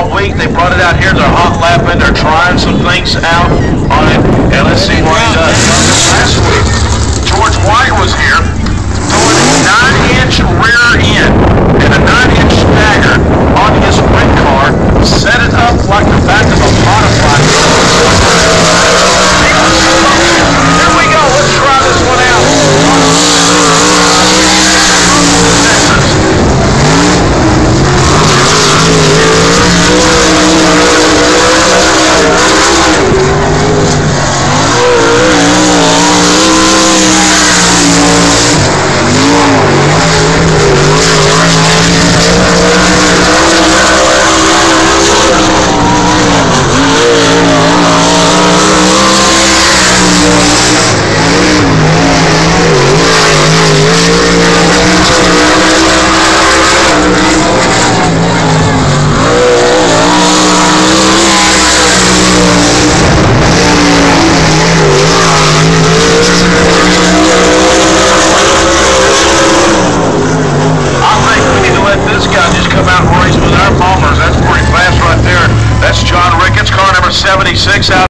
all week. They brought it out here. They're hot lapping. They're trying some things out on it. And let's see what it does. John Ricketts, car number 76 out.